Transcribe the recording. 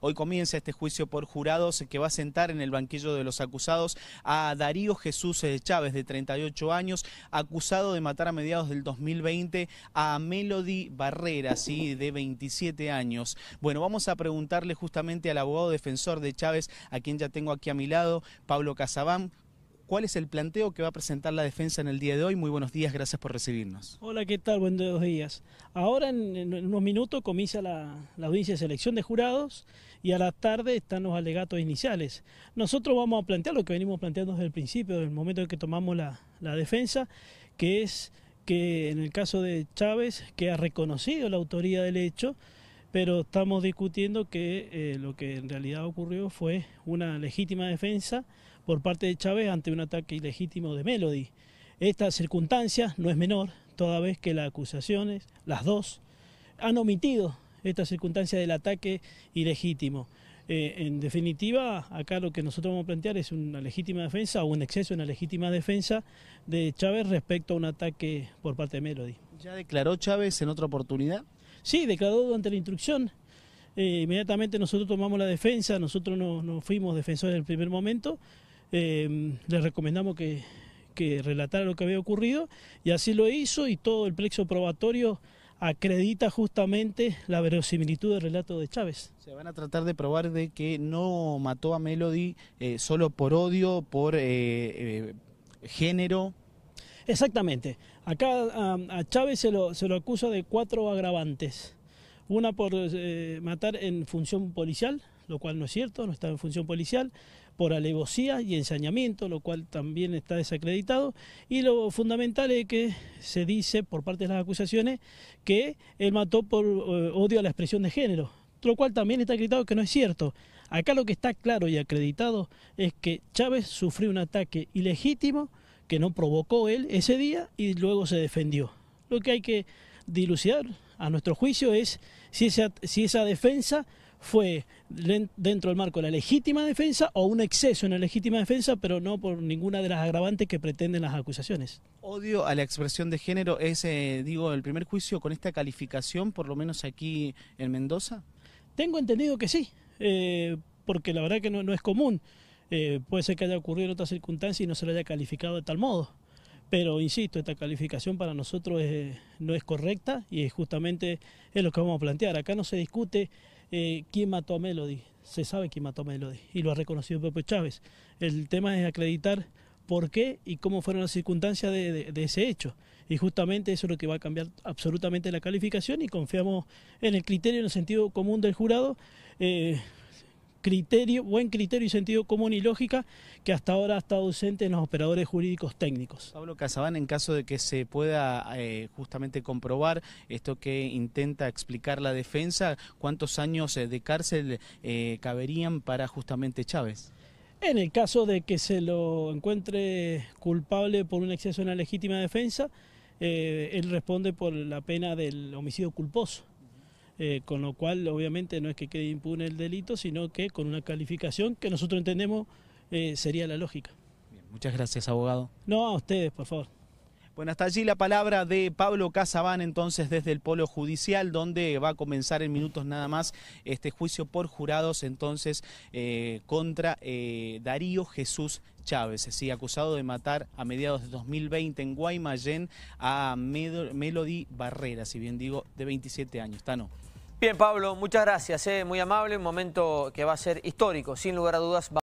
Hoy comienza este juicio por jurados que va a sentar en el banquillo de los acusados a Darío Jesús eh, Chávez, de 38 años, acusado de matar a mediados del 2020 a Melody Barrera, ¿sí? de 27 años. Bueno, vamos a preguntarle justamente al abogado defensor de Chávez, a quien ya tengo aquí a mi lado, Pablo Casabán, cuál es el planteo que va a presentar la defensa en el día de hoy. Muy buenos días, gracias por recibirnos. Hola, ¿qué tal? Buenos días. Ahora en, unos minutos comienza la, audiencia de selección de jurados y a la tarde están los alegatos iniciales. Nosotros vamos a plantear lo que venimos planteando desde el principio, desde el momento en que tomamos la, defensa, que es que en el caso de Chávez, que ha reconocido la autoría del hecho, pero estamos discutiendo que eh, lo que en realidad ocurrió fue una legítima defensa por parte de Chávez ante un ataque ilegítimo de Melody. Esta circunstancia no es menor, toda vez que las acusaciones, las dos, han omitido esta circunstancia del ataque ilegítimo. Eh, en definitiva, acá lo que nosotros vamos a plantear es una legítima defensa o un exceso en la legítima defensa de Chávez respecto a un ataque por parte de Melody. ¿Ya declaró Chávez en otra oportunidad? Sí, declaró durante la instrucción. Eh, inmediatamente nosotros tomamos la defensa, nosotros no, fuimos defensores en el primer momento, eh, le recomendamos que, relatara lo que había ocurrido y así lo hizo y todo el plexo probatorio acredita justamente la verosimilitud del relato de Chávez. Se van a tratar de probar de que no mató a Melody eh, solo por odio, por género. Exactamente. Acá a, Chávez se lo, se lo, acusa de cuatro agravantes. Una por eh, matar en función policial, lo cual no es cierto, no está en función policial, por alevosía y ensañamiento, lo cual también está desacreditado. Y lo fundamental es que se dice por parte de las acusaciones que él mató por eh, odio a la expresión de género, lo cual también está acreditado que no es cierto. Acá lo que está claro y acreditado es que Chávez sufrió un ataque ilegítimo que no provocó él ese día y luego se defendió. Lo que hay que dilucidar a nuestro juicio es si esa, si esa defensa fue dentro del marco de la legítima defensa o un exceso en la legítima defensa, pero no por ninguna de las agravantes que pretenden las acusaciones. Odio a la expresión de género es, eh, digo, el primer juicio con esta calificación, por lo menos aquí en Mendoza. Tengo entendido que sí, eh, porque la verdad que no, no es común. Eh, puede ser que haya ocurrido en otras circunstancias y no se lo haya calificado de tal modo. Pero insisto, esta calificación para nosotros no es correcta y es justamente es lo que vamos a plantear. Acá no se discute eh, quién mató a Melody, se sabe quién mató a Melody y lo ha reconocido Pepe Chávez. El tema es acreditar por qué y cómo fueron las circunstancias de, ese hecho. Y justamente eso es lo que va a cambiar absolutamente la calificación y confiamos en el criterio, en el sentido común del jurado. Eh, criterio, buen criterio y sentido común y lógica que hasta ahora ha estado ausente en los operadores jurídicos técnicos. Pablo Casabán, en caso de que se pueda eh, justamente comprobar esto que intenta explicar la defensa, ¿cuántos años eh, de cárcel eh, caberían para justamente Chávez? En el caso de que se lo encuentre culpable por un exceso en la legítima defensa, él responde por la pena del homicidio culposo. Eh, con lo cual obviamente no es que quede impune el delito, sino que con una calificación que nosotros entendemos eh, sería la lógica. muchas gracias, abogado. No, a ustedes, por favor. Bueno, hasta allí la palabra de Pablo Casabán, entonces desde el Polo Judicial, donde va a comenzar en minutos nada más este juicio por jurados, entonces eh, contra Darío Jesús Chávez, sí, acusado de matar a mediados de 2020 en Guaymallén a Melody Barrera, si bien digo, de 27 años. Tano. Bien, Pablo, muchas gracias. Eh, muy amable, un momento que va a ser histórico, sin lugar a dudas.